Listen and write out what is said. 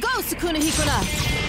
Go, Sukuna Hikuna.